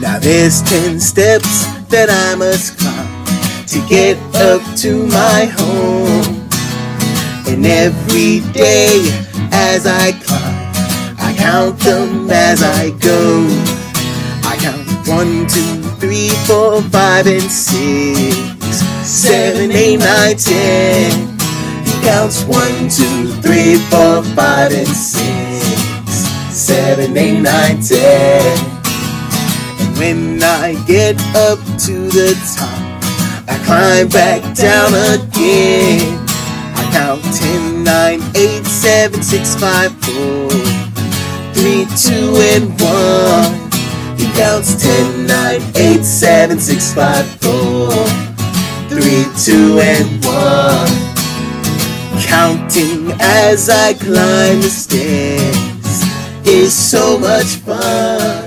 Now there's ten steps that I must climb to get up to my home. And every day as I climb, I count them as I go. One, two, three, four, five, and six. six, seven, eight, nine, ten. He counts one, two, three, four, five, and six. six, seven, eight, nine, ten. And when I get up to the top, I climb back down again. I count 10, 9, 8, 7, 6, 5, 4, 3, 2, and 1. He counts 10, 9, 8, 7, 6, 5, 4, 3, 2, and 1. Counting as I climb the stairs is so much fun.